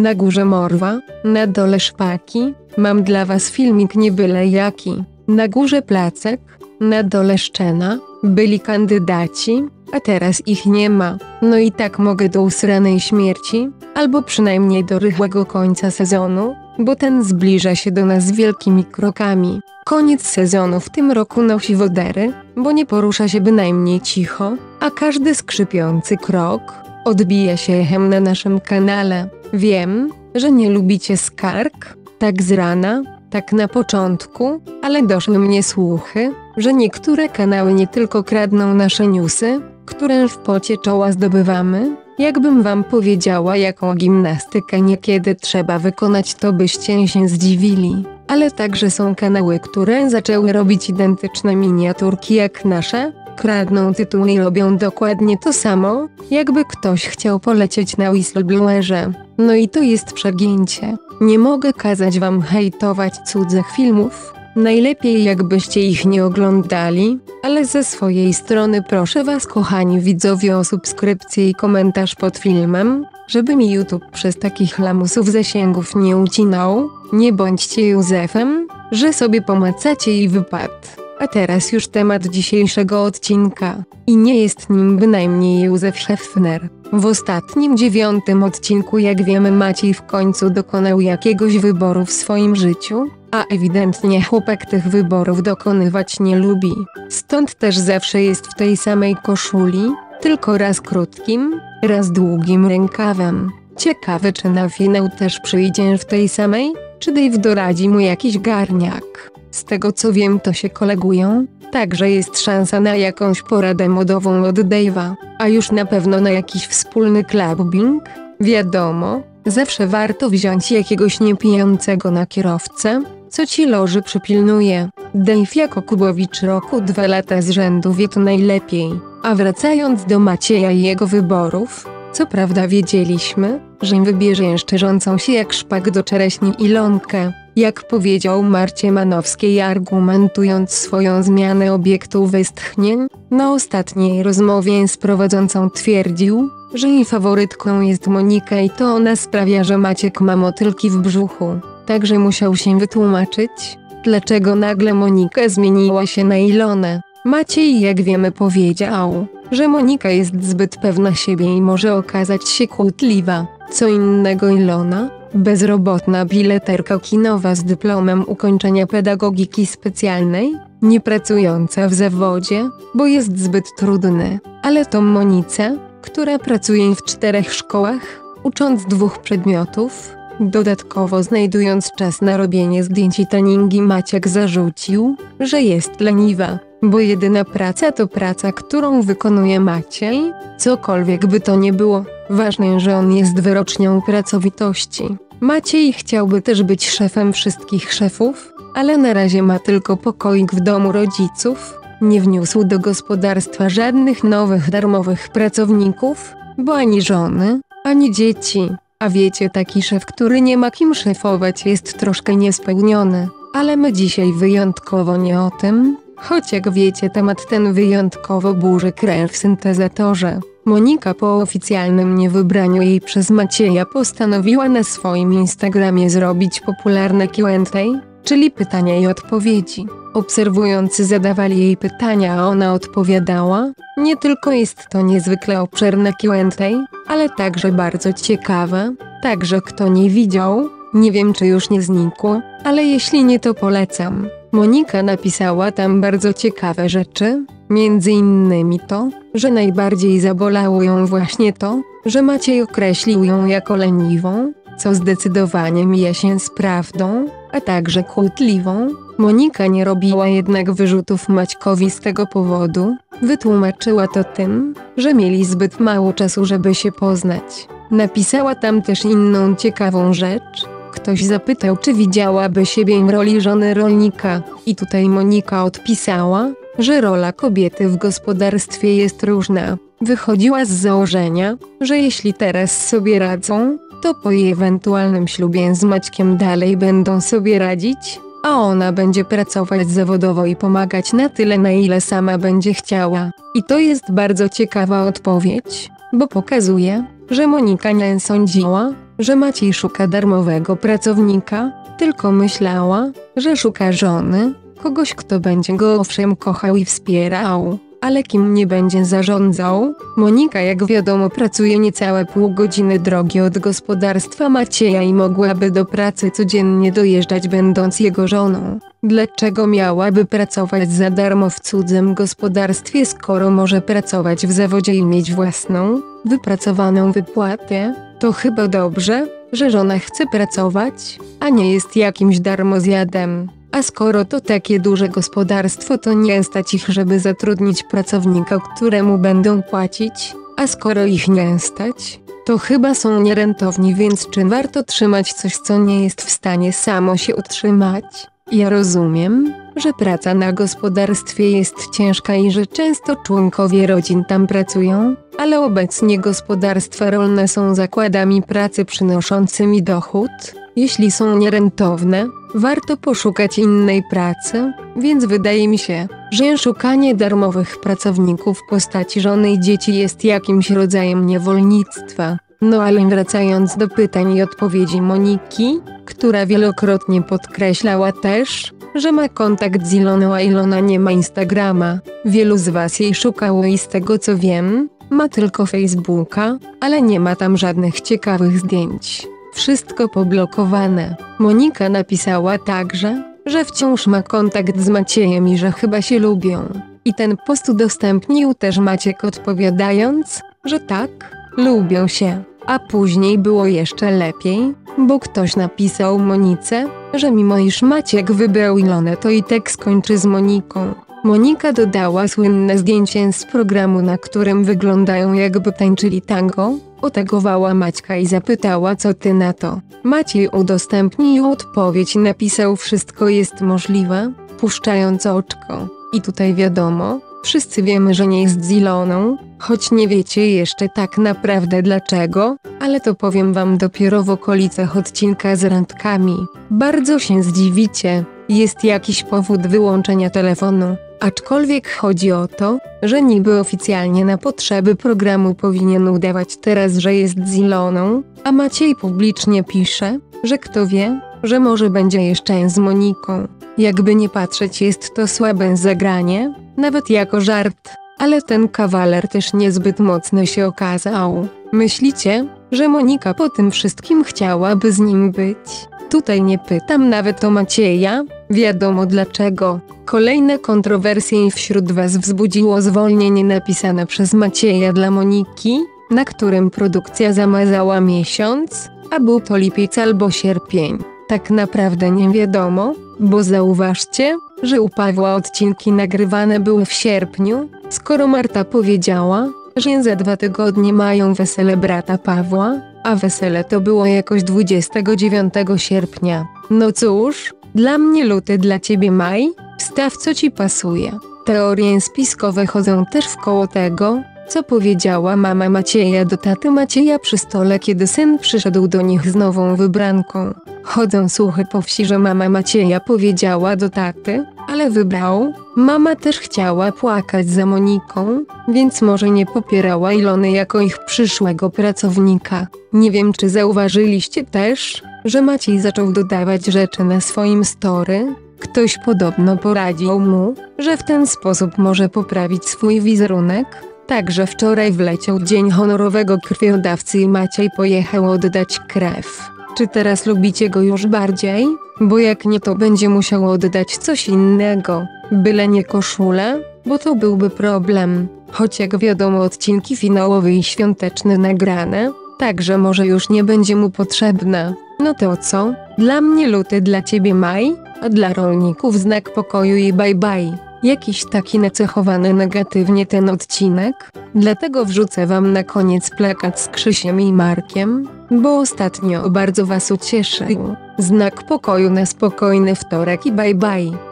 Na górze morwa, na dole szpaki, mam dla was filmik nie byle jaki. Na górze placek, na dole szczena, byli kandydaci, a teraz ich nie ma. No i tak mogę do usranej śmierci, albo przynajmniej do rychłego końca sezonu, bo ten zbliża się do nas wielkimi krokami. Koniec sezonu w tym roku nosi wodery, bo nie porusza się bynajmniej cicho, a każdy skrzypiący krok odbija się echem na naszym kanale. Wiem, że nie lubicie skarg, tak z rana, tak na początku, ale doszły mnie słuchy, że niektóre kanały nie tylko kradną nasze newsy, które w pocie czoła zdobywamy, jakbym wam powiedziała jaką gimnastykę niekiedy trzeba wykonać to byście się zdziwili, ale także są kanały, które zaczęły robić identyczne miniaturki jak nasze, kradną tytuły i robią dokładnie to samo, jakby ktoś chciał polecieć na whistleblowerze. No i to jest przegięcie. Nie mogę kazać wam hejtować cudzych filmów, najlepiej jakbyście ich nie oglądali, ale ze swojej strony proszę was kochani widzowie o subskrypcję i komentarz pod filmem, żeby mi YouTube przez takich lamusów zasięgów nie ucinał, nie bądźcie Józefem, że sobie pomacacie i wypad. A teraz już temat dzisiejszego odcinka. I nie jest nim bynajmniej Józef Hefner. W ostatnim dziewiątym odcinku jak wiemy Maciej w końcu dokonał jakiegoś wyboru w swoim życiu, a ewidentnie chłopak tych wyborów dokonywać nie lubi. Stąd też zawsze jest w tej samej koszuli, tylko raz krótkim, raz długim rękawem. Ciekawe czy na finał też przyjdzie w tej samej, czy Dave doradzi mu jakiś garniak. Z tego co wiem to się kolegują, także jest szansa na jakąś poradę modową od Dave'a, a już na pewno na jakiś wspólny clubbing. Wiadomo, zawsze warto wziąć jakiegoś niepijącego na kierowcę, co ci loży przypilnuje. Dave jako Kubowicz roku dwa lata z rzędu wie to najlepiej. A wracając do Macieja i jego wyborów, co prawda wiedzieliśmy, że wybierze szczerzącą się jak szpak do czereśni Ilonkę, jak powiedział Marcie Manowskiej argumentując swoją zmianę obiektu westchnień, na ostatniej rozmowie z prowadzącą twierdził, że jej faworytką jest Monika i to ona sprawia, że Maciek ma motylki w brzuchu. Także musiał się wytłumaczyć, dlaczego nagle Monika zmieniła się na Ilonę. Maciej jak wiemy powiedział, że Monika jest zbyt pewna siebie i może okazać się kłótliwa. Co innego Ilona, bezrobotna bileterka kinowa z dyplomem ukończenia pedagogiki specjalnej, nie pracująca w zawodzie, bo jest zbyt trudny. Ale to Monice, która pracuje w czterech szkołach, ucząc dwóch przedmiotów, Dodatkowo znajdując czas na robienie zdjęć i treningi Maciek zarzucił, że jest leniwa, bo jedyna praca to praca, którą wykonuje Maciej, cokolwiek by to nie było. Ważne, że on jest wyrocznią pracowitości. Maciej chciałby też być szefem wszystkich szefów, ale na razie ma tylko pokoik w domu rodziców, nie wniósł do gospodarstwa żadnych nowych darmowych pracowników, bo ani żony, ani dzieci. A wiecie, taki szef, który nie ma kim szefować, jest troszkę niespełniony. Ale my dzisiaj wyjątkowo nie o tym, choć jak wiecie, temat ten wyjątkowo burzy krew w syntezatorze. Monika po oficjalnym niewybraniu jej przez Macieja postanowiła na swoim Instagramie zrobić popularne Q&A, czyli pytania i odpowiedzi. Obserwujący zadawali jej pytania, a ona odpowiadała. Nie tylko jest to niezwykle obszerne Q&A, ale także bardzo ciekawe. Także kto nie widział, nie wiem czy już nie znikło, ale jeśli nie to polecam. Monika napisała tam bardzo ciekawe rzeczy, między innymi to, że najbardziej zabolało ją właśnie to, że Maciej określił ją jako leniwą, co zdecydowanie mija się z prawdą, a także kłótliwą. Monika nie robiła jednak wyrzutów Maćkowi z tego powodu, wytłumaczyła to tym, że mieli zbyt mało czasu, żeby się poznać. Napisała tam też inną ciekawą rzecz. Ktoś zapytał, czy widziałaby siebie w roli żony rolnika, i tutaj Monika odpisała, że rola kobiety w gospodarstwie jest różna. Wychodziła z założenia, że jeśli teraz sobie radzą, to po jej ewentualnym ślubie z Maćkiem dalej będą sobie radzić, a ona będzie pracować zawodowo i pomagać na tyle, na ile sama będzie chciała. I to jest bardzo ciekawa odpowiedź, bo pokazuje, że Monika nie sądziła, że Maciej szuka darmowego pracownika, tylko myślała, że szuka żony, kogoś kto będzie go owszem kochał i wspierał, ale kim nie będzie zarządzał. Monika jak wiadomo pracuje niecałe pół godziny drogi od gospodarstwa Macieja i mogłaby do pracy codziennie dojeżdżać będąc jego żoną. Dlaczego miałaby pracować za darmo w cudzym gospodarstwie skoro może pracować w zawodzie i mieć własną, wypracowaną wypłatę? To chyba dobrze, że żona chce pracować, a nie jest jakimś darmozjadem. A skoro to takie duże gospodarstwo, to nie stać ich, żeby zatrudnić pracownika, któremu będą płacić, a skoro ich nie stać, to chyba są nierentowni, więc czy warto trzymać coś, co nie jest w stanie samo się utrzymać? Ja rozumiem, że praca na gospodarstwie jest ciężka i że często członkowie rodzin tam pracują, ale obecnie gospodarstwa rolne są zakładami pracy przynoszącymi dochód. Jeśli są nierentowne, warto poszukać innej pracy, więc wydaje mi się, że szukanie darmowych pracowników w postaci żony i dzieci jest jakimś rodzajem niewolnictwa. No ale wracając do pytań i odpowiedzi Moniki, która wielokrotnie podkreślała też, że ma kontakt z Iloną, a Ilona nie ma Instagrama. Wielu z was jej szukało i z tego co wiem, ma tylko Facebooka, ale nie ma tam żadnych ciekawych zdjęć. Wszystko poblokowane. Monika napisała także, że wciąż ma kontakt z Maciejem i że chyba się lubią. I ten post udostępnił też Maciek odpowiadając, że tak, lubią się. A później było jeszcze lepiej, bo ktoś napisał Monice, że mimo iż Maciek wybrał Ilonę to i tak skończy z Moniką. Monika dodała słynne zdjęcie z programu, na którym wyglądają jakby tańczyli tango, otagowała Maćka i zapytała co ty na to. Maciej udostępnił odpowiedź i napisał wszystko jest możliwe, puszczając oczko. I tutaj wiadomo, Wszyscy wiemy, że nie jest z Iloną, choć nie wiecie jeszcze tak naprawdę dlaczego, ale to powiem wam dopiero w okolicach odcinka z randkami. Bardzo się zdziwicie, jest jakiś powód wyłączenia telefonu, aczkolwiek chodzi o to, że niby oficjalnie na potrzeby programu powinien udawać teraz, że jest z Iloną, a Maciej publicznie pisze, że kto wie, że może będzie jeszcze z Moniką. Jakby nie patrzeć jest to słabe zagranie, nawet jako żart, ale ten kawaler też niezbyt mocny się okazał. Myślicie, że Monika po tym wszystkim chciałaby z nim być? Tutaj nie pytam nawet o Macieja, wiadomo dlaczego. Kolejne kontrowersje wśród Was wzbudziło zwolnienie napisane przez Macieja dla Moniki, na którym produkcja zamazała miesiąc, a był to lipiec albo sierpień. Tak naprawdę nie wiadomo, bo zauważcie, że u Pawła odcinki nagrywane były w sierpniu, skoro Marta powiedziała, że za dwa tygodnie mają wesele brata Pawła, a wesele to było jakoś 29 sierpnia. No cóż, dla mnie luty, dla ciebie maj, wstaw co ci pasuje. Teorie spiskowe chodzą też w koło tego, co powiedziała mama Macieja do taty Macieja przy stole, kiedy syn przyszedł do nich z nową wybranką. Chodzą słuchy po wsi, że mama Macieja powiedziała do taty, ale wybrał. Mama też chciała płakać za Moniką, więc może nie popierała Ilony jako ich przyszłego pracownika. Nie wiem, czy zauważyliście też, że Maciej zaczął dodawać rzeczy na swoim story. Ktoś podobno poradził mu, że w ten sposób może poprawić swój wizerunek. Także wczoraj wleciał dzień honorowego krwiodawcy i Maciej pojechał oddać krew. Czy teraz lubicie go już bardziej? Bo jak nie to będzie musiał oddać coś innego. Byle nie koszulę, bo to byłby problem. Choć jak wiadomo odcinki finałowe i świąteczne nagrane, także może już nie będzie mu potrzebna. No to co? Dla mnie luty, dla ciebie maj, a dla rolników znak pokoju i bye bye jakiś taki nacechowany negatywnie ten odcinek, dlatego wrzucę wam na koniec plakat z Krzysiem i Markiem, bo ostatnio bardzo was ucieszył. Znak pokoju na spokojny wtorek i bye bye.